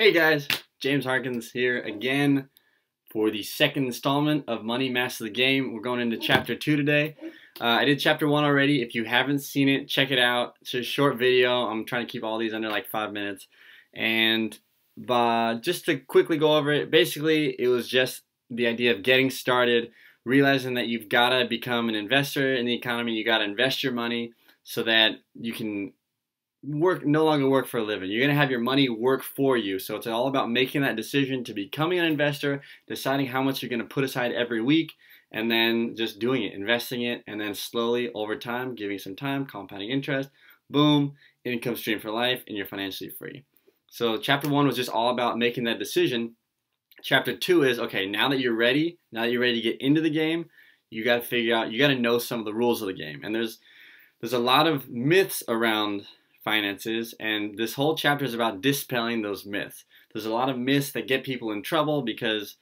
Hey guys, James Harkins here again for the second installment of Money Master the Game. We're going into chapter two today. Uh, I did chapter one already. If you haven't seen it, check it out. It's a short video. I'm trying to keep all these under like five minutes. And but just to quickly go over it, basically it was just the idea of getting started, realizing that you've got to become an investor in the economy. You got to invest your money so that you can work no longer work for a living. You're going to have your money work for you. So it's all about making that decision to becoming an investor, deciding how much you're going to put aside every week, and then just doing it, investing it, and then slowly over time, giving some time, compounding interest, boom, income stream for life, and you're financially free. So chapter one was just all about making that decision. Chapter two is okay, now that you're ready, now that you're ready to get into the game, you got to figure out, you got to know some of the rules of the game. And there's there's a lot of myths around finances, and this whole chapter is about dispelling those myths. There's a lot of myths that get people in trouble because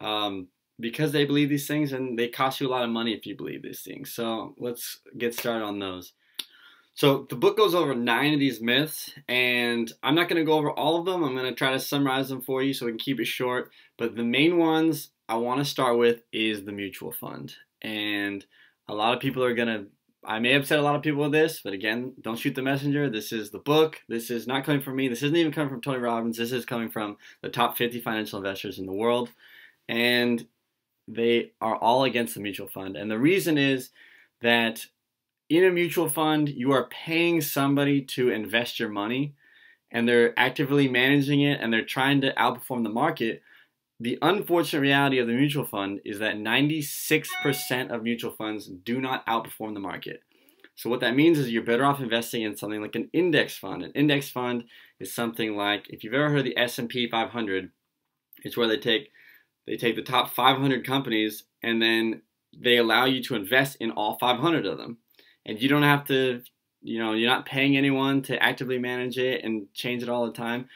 um, because they believe these things, and they cost you a lot of money if you believe these things. So let's get started on those. So the book goes over nine of these myths, and I'm not going to go over all of them. I'm going to try to summarize them for you so we can keep it short. But the main ones I want to start with is the mutual fund, and a lot of people are going to I may upset a lot of people with this, but again, don't shoot the messenger. This is the book. This is not coming from me. This isn't even coming from Tony Robbins. This is coming from the top 50 financial investors in the world. And they are all against the mutual fund. And the reason is that in a mutual fund, you are paying somebody to invest your money and they're actively managing it and they're trying to outperform the market the unfortunate reality of the mutual fund is that 96% of mutual funds do not outperform the market. So what that means is you're better off investing in something like an index fund. An index fund is something like if you've ever heard of the S&P 500, it's where they take they take the top 500 companies and then they allow you to invest in all 500 of them. And you don't have to, you know, you're not paying anyone to actively manage it and change it all the time.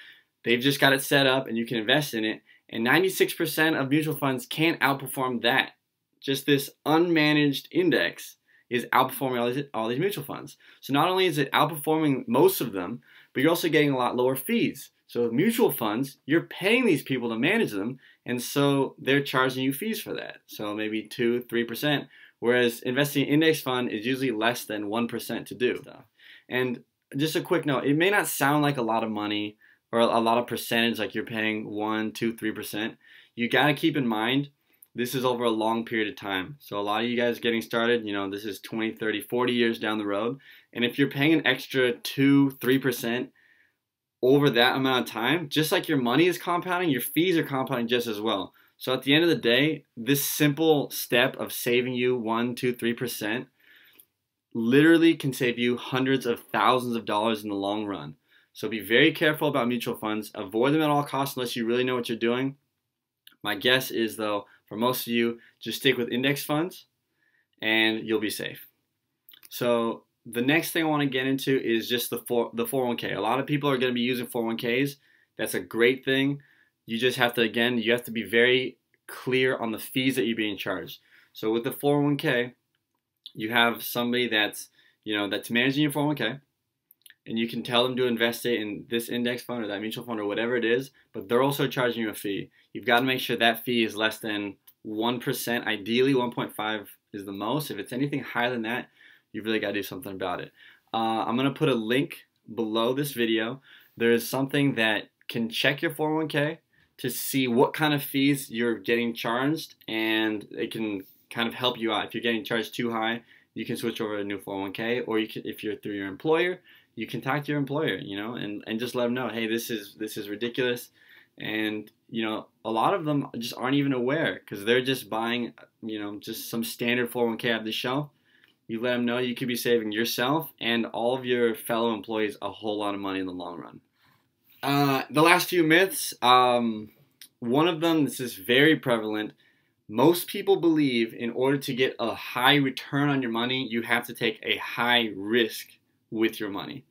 They've just got it set up and you can invest in it and 96% of mutual funds can't outperform that. Just this unmanaged index is outperforming all these, all these mutual funds. So not only is it outperforming most of them, but you're also getting a lot lower fees. So with mutual funds, you're paying these people to manage them, and so they're charging you fees for that. So maybe two, three percent. Whereas investing in index fund is usually less than one percent to do. And just a quick note: it may not sound like a lot of money or a lot of percentage, like you're paying one, two, three percent, you got to keep in mind this is over a long period of time. So a lot of you guys getting started, you know, this is 20, 30, 40 years down the road. And if you're paying an extra 2, 3% over that amount of time, just like your money is compounding, your fees are compounding just as well. So at the end of the day, this simple step of saving you 1, 2, 3% literally can save you hundreds of thousands of dollars in the long run. So be very careful about mutual funds. Avoid them at all costs unless you really know what you're doing. My guess is, though, for most of you, just stick with index funds and you'll be safe. So the next thing I want to get into is just the, four, the 401k. A lot of people are going to be using 401ks. That's a great thing. You just have to, again, you have to be very clear on the fees that you're being charged. So with the 401k, you have somebody that's, you know, that's managing your 401k and you can tell them to invest it in this index fund or that mutual fund or whatever it is, but they're also charging you a fee. You've got to make sure that fee is less than 1%. Ideally, 1.5 is the most. If it's anything higher than that, you've really got to do something about it. Uh, I'm going to put a link below this video. There is something that can check your 401k to see what kind of fees you're getting charged, and it can kind of help you out. If you're getting charged too high, you can switch over to a new 401k, or you can, if you're through your employer, you can talk to your employer, you know, and, and just let them know, hey, this is this is ridiculous, and you know, a lot of them just aren't even aware because they're just buying, you know, just some standard 401k off the shelf. You let them know you could be saving yourself and all of your fellow employees a whole lot of money in the long run. Uh, the last few myths, um, one of them, this is very prevalent. Most people believe in order to get a high return on your money, you have to take a high risk with your money.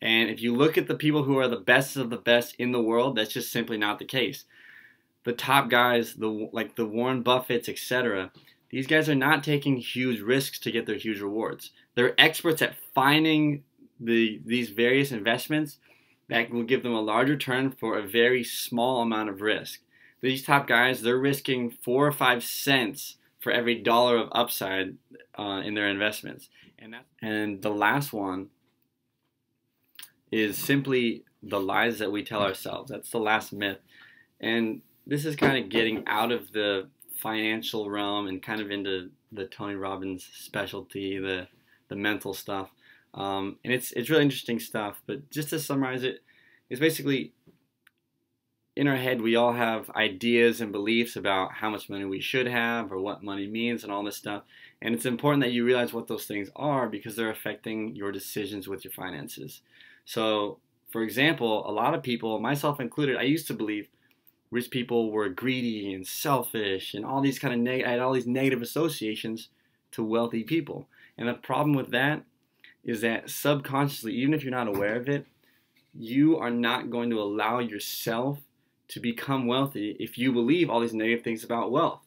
And if you look at the people who are the best of the best in the world, that's just simply not the case. The top guys, the like the Warren Buffetts, etc. These guys are not taking huge risks to get their huge rewards. They're experts at finding the these various investments that will give them a large return for a very small amount of risk. These top guys, they're risking four or five cents for every dollar of upside uh, in their investments. And, that, and the last one is simply the lies that we tell ourselves. That's the last myth. And this is kind of getting out of the financial realm and kind of into the Tony Robbins specialty, the the mental stuff. Um, and it's it's really interesting stuff. But just to summarize it, it's basically in our head we all have ideas and beliefs about how much money we should have or what money means and all this stuff. And it's important that you realize what those things are because they're affecting your decisions with your finances. So, for example, a lot of people, myself included, I used to believe rich people were greedy and selfish and all these kind of neg- I had all these negative associations to wealthy people. And the problem with that is that subconsciously, even if you're not aware of it, you are not going to allow yourself to become wealthy if you believe all these negative things about wealth.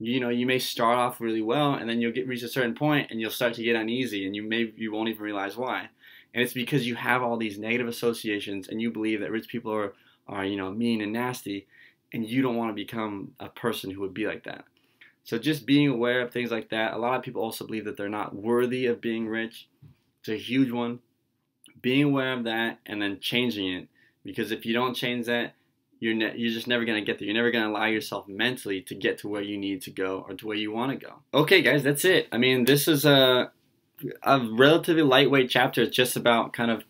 You know, you may start off really well and then you'll get reach a certain point and you'll start to get uneasy and you may you won't even realize why. And it's because you have all these negative associations and you believe that rich people are, are you know, mean and nasty and you don't want to become a person who would be like that. So just being aware of things like that. A lot of people also believe that they're not worthy of being rich. It's a huge one. Being aware of that and then changing it because if you don't change that, you're ne- you're just never gonna get there. You're never gonna allow yourself mentally to get to where you need to go or to where you want to go. Okay, guys, that's it. I mean, this is a a relatively lightweight chapter. It's just about kind of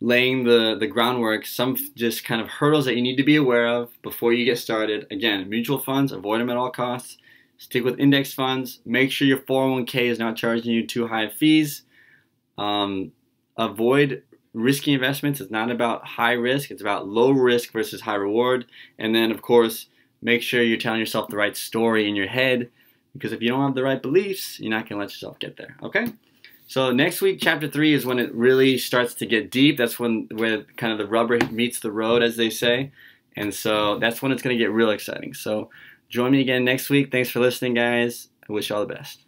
laying the, the groundwork, some just kind of hurdles that you need to be aware of before you get started. Again, mutual funds, avoid them at all costs. Stick with index funds. Make sure your 401k is not charging you too high fees. Um, avoid risky investments. It's not about high risk, it's about low risk versus high reward. And then, of course, make sure you're telling yourself the right story in your head because if you don't have the right beliefs, you're not going to let yourself get there. Okay? So next week, chapter three is when it really starts to get deep. That's when where kind of the rubber meets the road, as they say. And so that's when it's going to get real exciting. So join me again next week. Thanks for listening, guys. I wish you all the best.